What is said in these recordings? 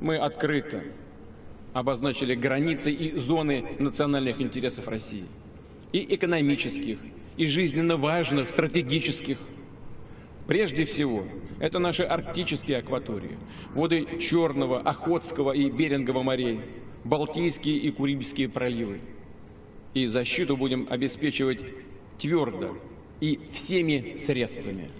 мы открыто обозначили границы и зоны национальных интересов России. И экономических, и жизненно важных, стратегических. Прежде всего, это наши арктические акватории, воды Черного, Охотского и Берингового морей, Балтийские и Курильские проливы. И защиту будем обеспечивать твердо и всеми средствами.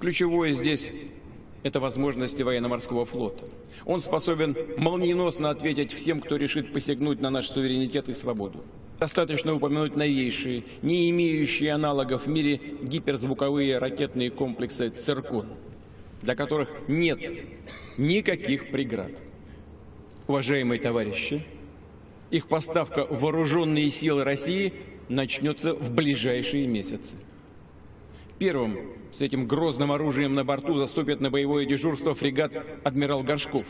Ключевое здесь – это возможности военно-морского флота. Он способен молниеносно ответить всем, кто решит посягнуть на наш суверенитет и свободу. Достаточно упомянуть новейшие, не имеющие аналогов в мире гиперзвуковые ракетные комплексы «Циркон», для которых нет никаких преград. Уважаемые товарищи, их поставка в вооруженные силы России начнется в ближайшие месяцы. Первым с этим грозным оружием на борту заступит на боевое дежурство фрегат «Адмирал Горшков».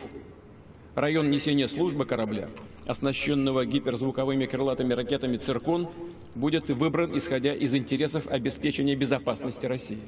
Район несения службы корабля, оснащенного гиперзвуковыми крылатыми ракетами «Циркон», будет выбран исходя из интересов обеспечения безопасности России.